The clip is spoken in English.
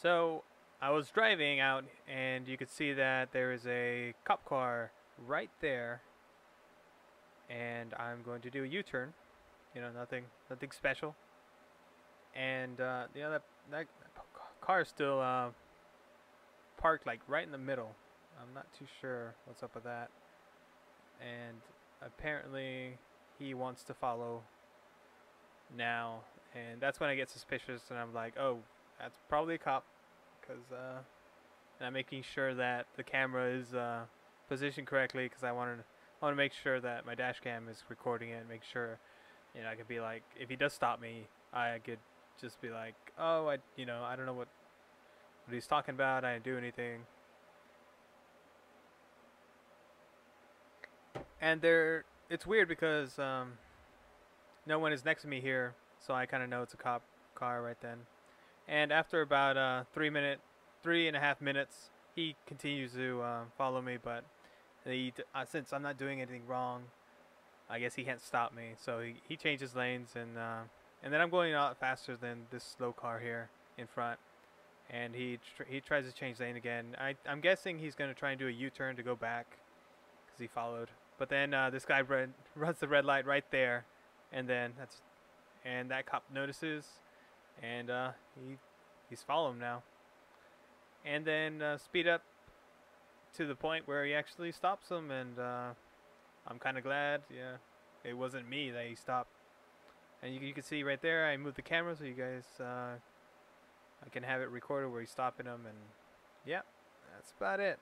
So I was driving out, and you could see that there is a cop car right there, and I'm going to do a U-turn. You know, nothing, nothing special. And uh, know that that car is still uh, parked like right in the middle. I'm not too sure what's up with that. And apparently, he wants to follow now, and that's when I get suspicious, and I'm like, oh, that's probably a cop, because uh, and I'm making sure that the camera is uh, positioned correctly, because I want to want to make sure that my dash cam is recording it, and make sure, you know, I could be like, if he does stop me, I could just be like, oh, I, you know, I don't know what what he's talking about. I didn't do anything. And there, it's weird because um, no one is next to me here, so I kind of know it's a cop car right then. And after about uh, three minute, three and a half minutes, he continues to uh, follow me. But he, uh, since I'm not doing anything wrong, I guess he can't stop me. So he, he changes lanes, and uh, and then I'm going a lot faster than this slow car here in front. And he tr- he tries to change lane again. I I'm guessing he's gonna try and do a U-turn to go back, because he followed. But then uh, this guy red, runs the red light right there, and then that's and that cop notices, and uh, he he's following now. And then uh, speed up to the point where he actually stops him, and uh, I'm kind of glad. Yeah, it wasn't me that he stopped. And you, you can see right there, I moved the camera so you guys uh, I can have it recorded where he's stopping him, and yeah, that's about it.